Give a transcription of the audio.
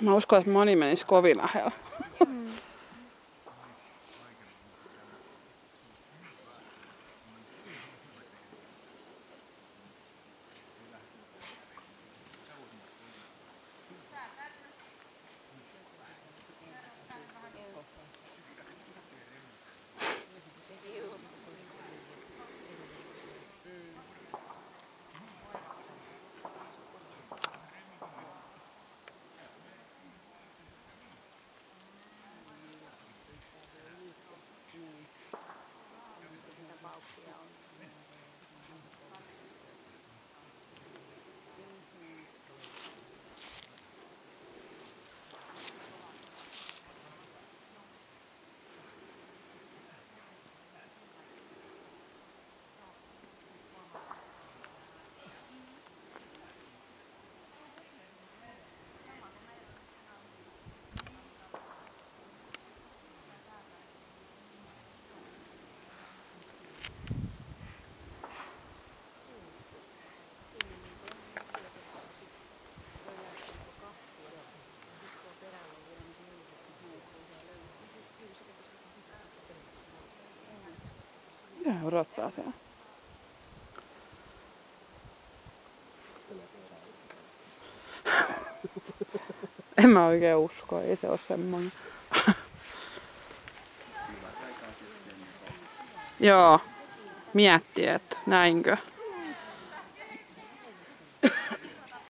Mä uskon, että moni menisi kovin lähellä. Odottaa siellä? En mä oikein usko, ei se ole semmoinen. Joo, mietti, että näinkö.